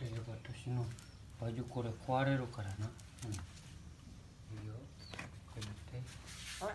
といば私のバジこれ壊れるからな、うん、いいよ。これ見あっ。